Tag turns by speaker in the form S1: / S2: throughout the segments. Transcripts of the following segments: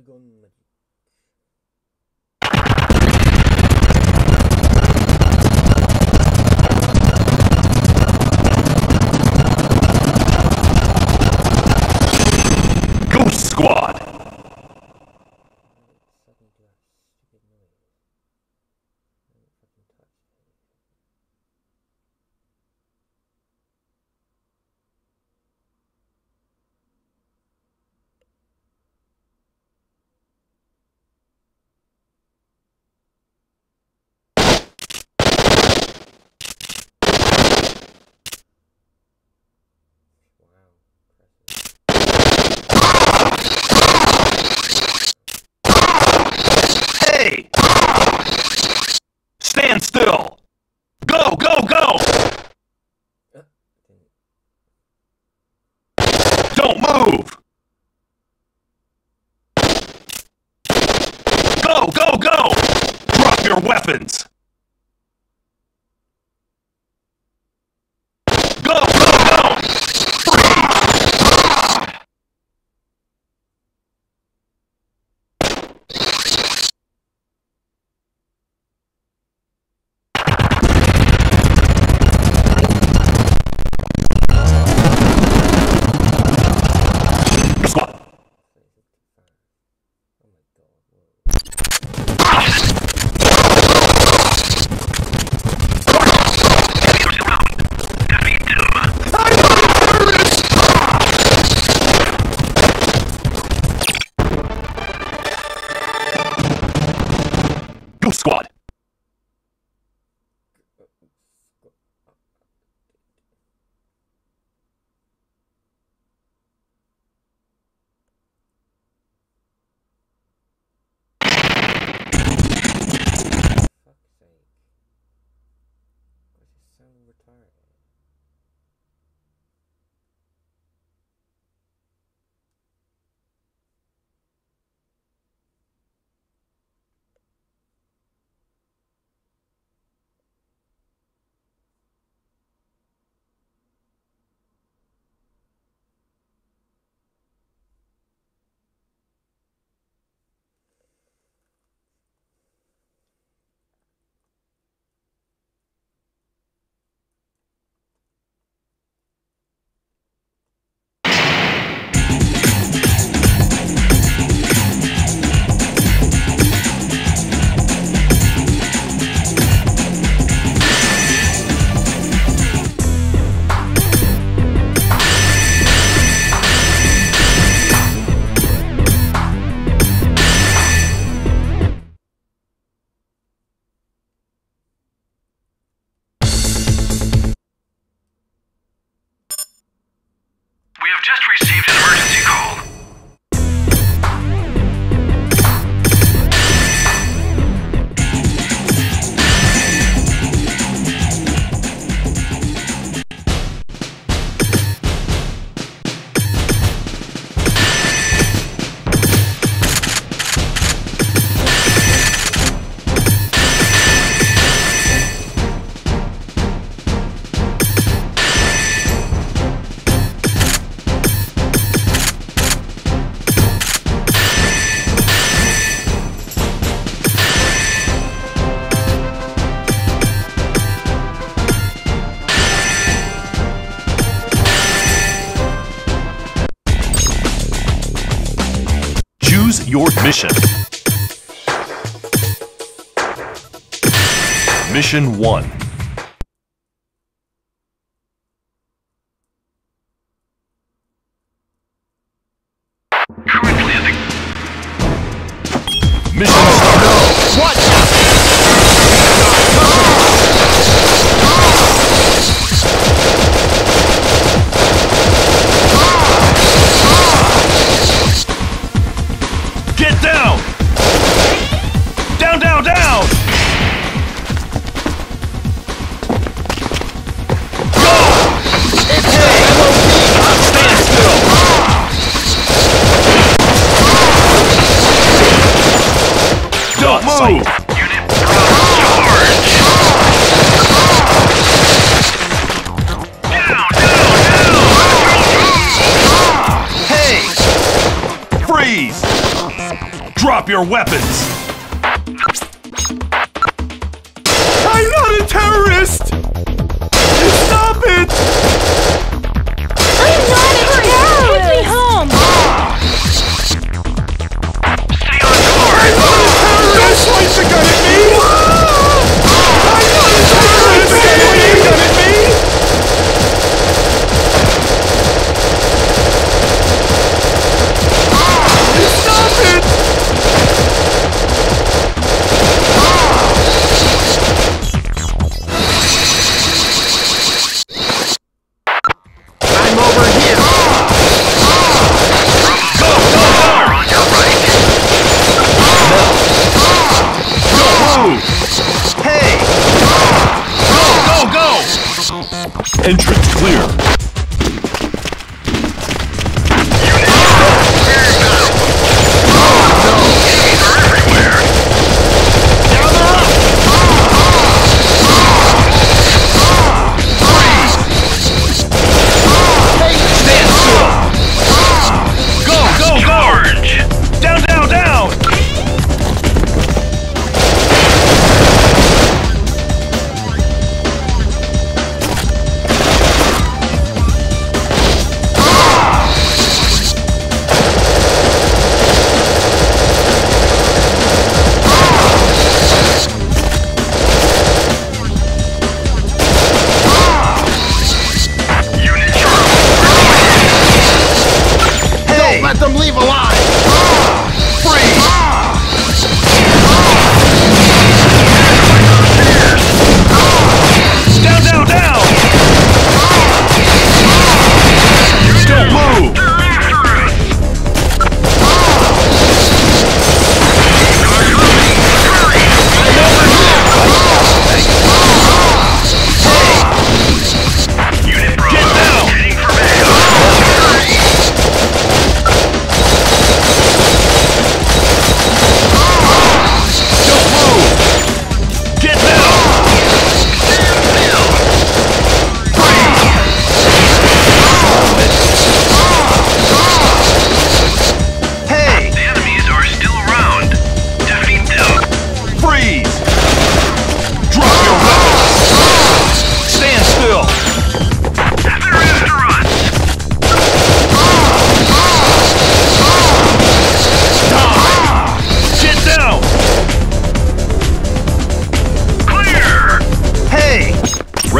S1: 즐거운
S2: 마지. Ghost
S1: Squad. move! Go, go, go! Drop your weapons! your mission. Mission 1. Your weapons!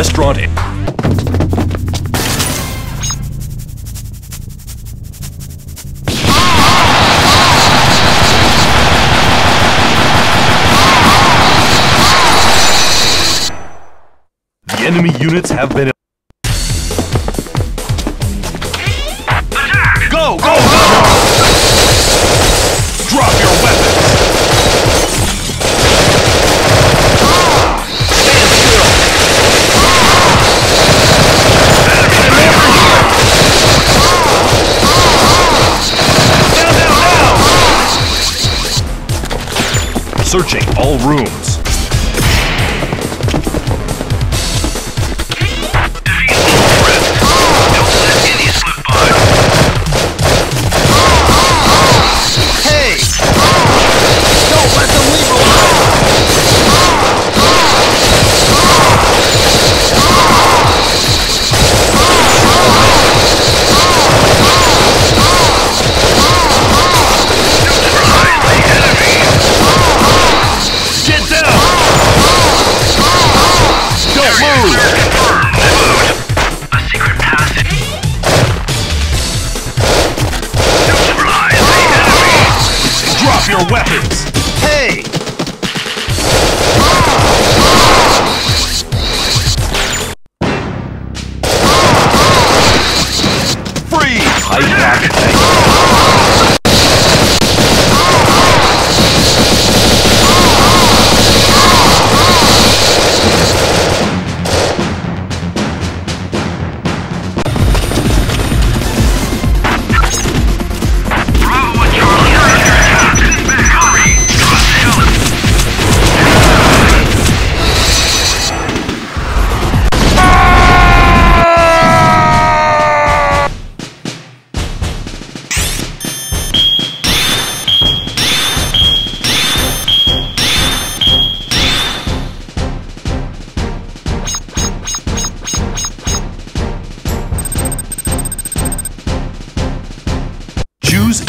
S1: Restaurant A. The enemy units have been.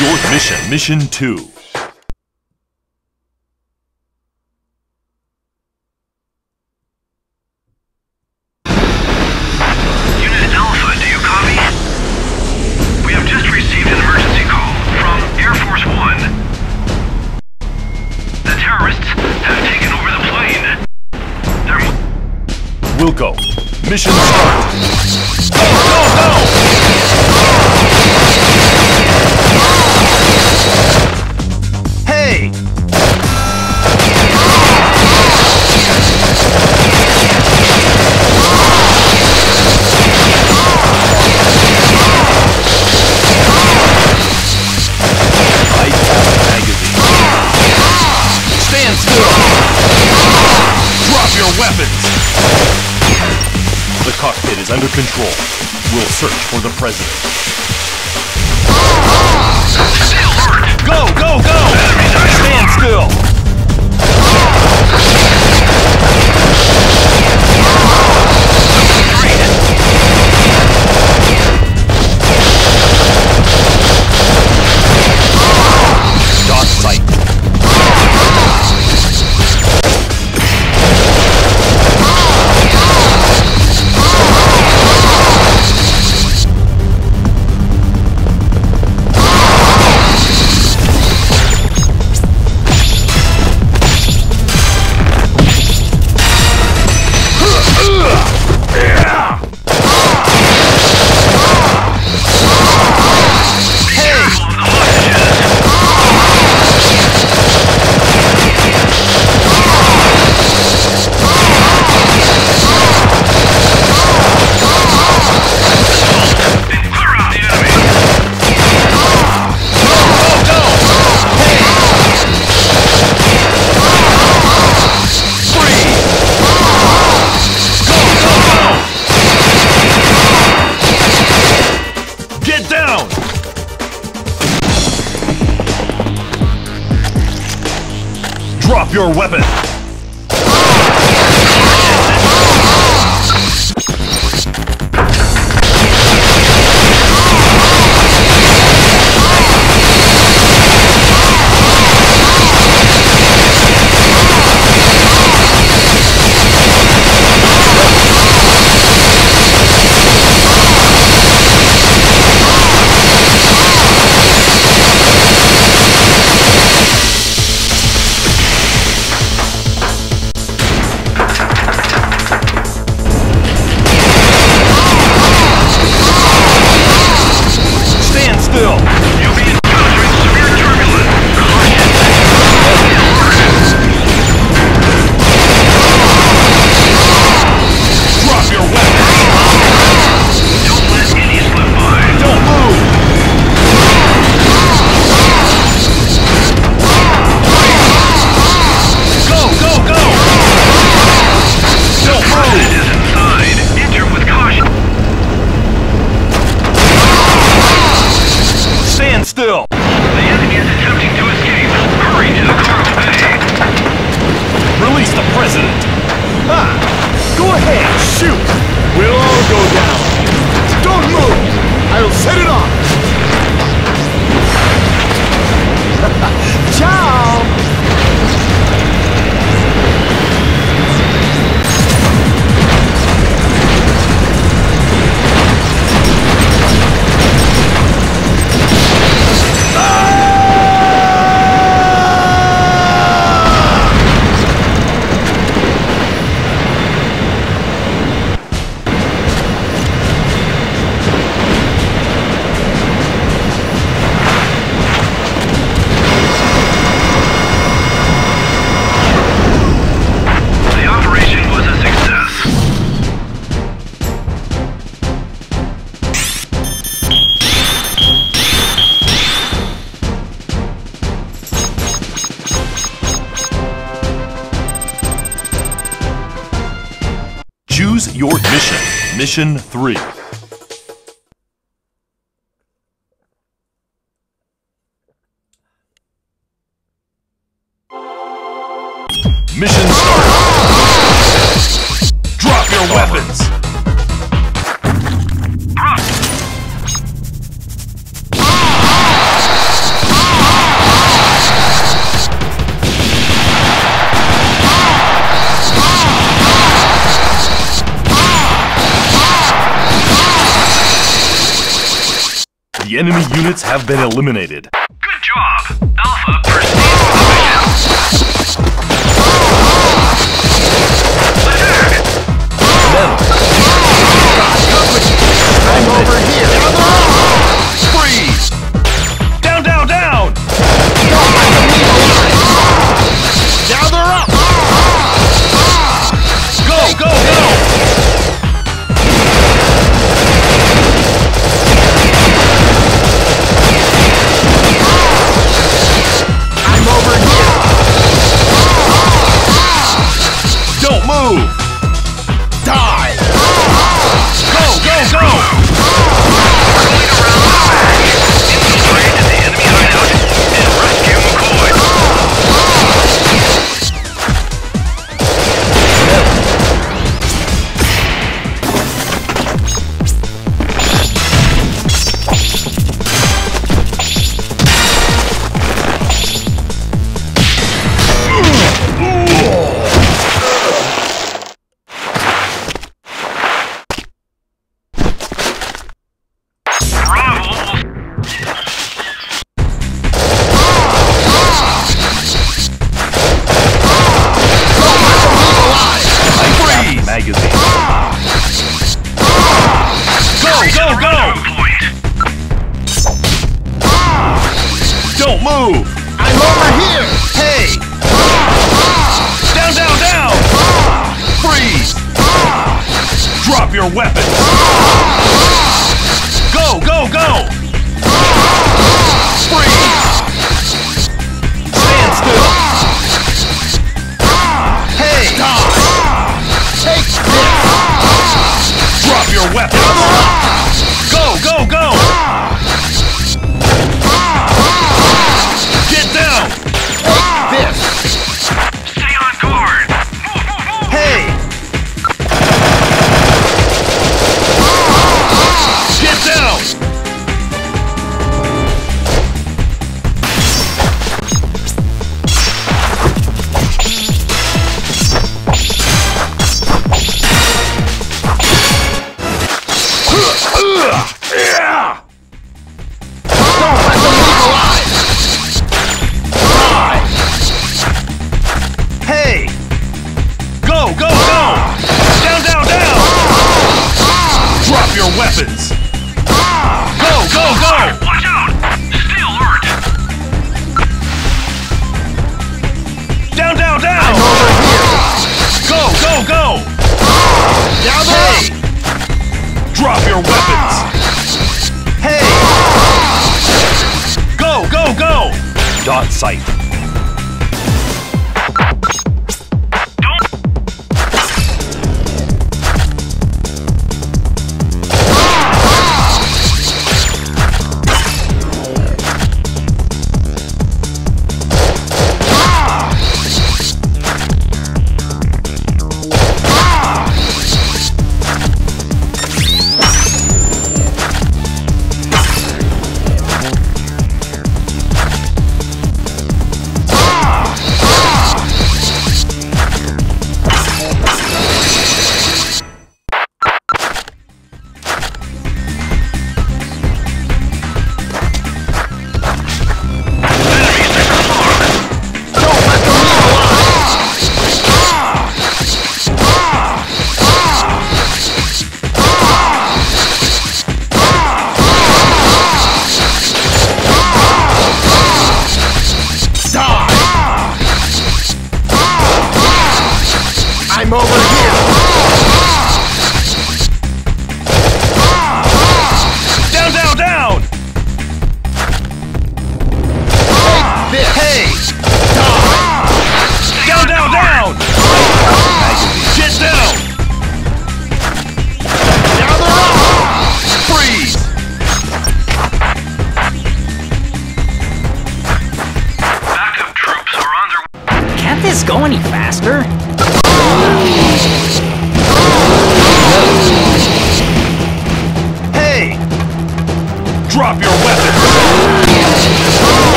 S1: your mission. Mission 2. is under control. We'll search for the president. Mission 3. Mission start. Enemy units have been eliminated. Go, go, go! weapons! Go, go, go!
S3: Watch out! Stay alert!
S1: Down, down, down!
S4: I'm over here!
S1: Go, go, go!
S4: Down the hey.
S1: Drop your weapons!
S4: Hey!
S1: Go, go, go! Dot sight.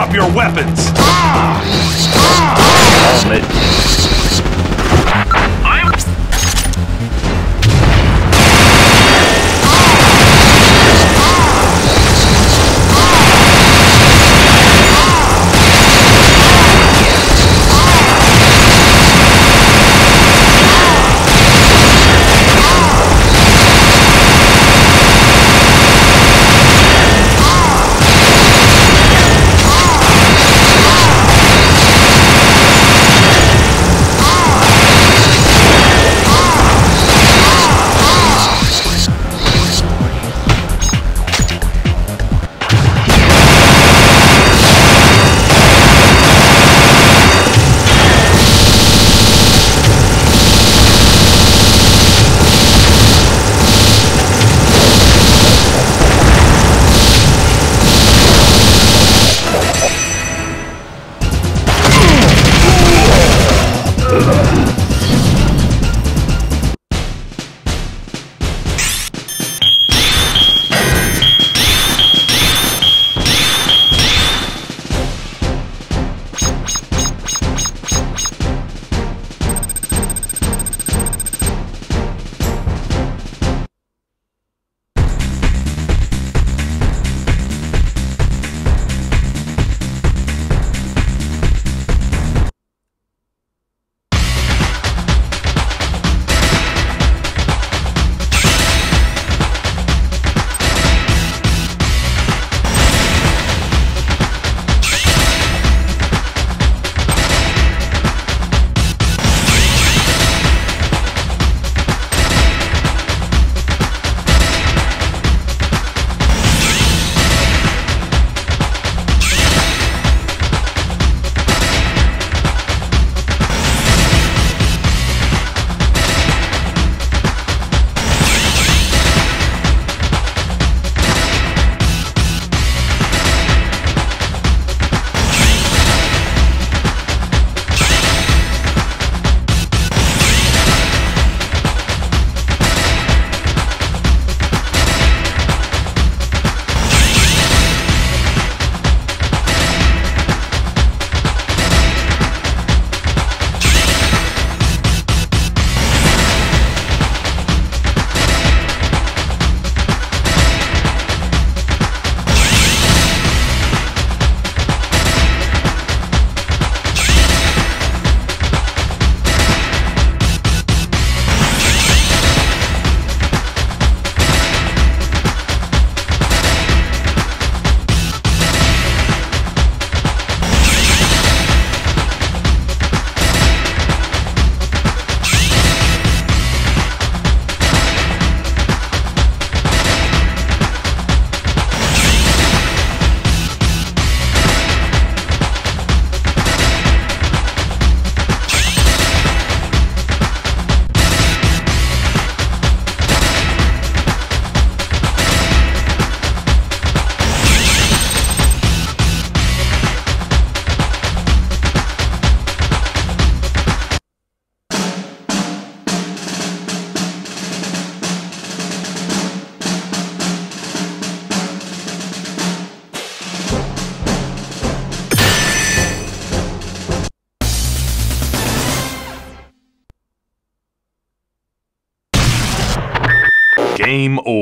S1: Drop your weapons! Ah! Ah!
S5: I'm
S1: Game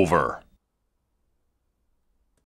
S1: over.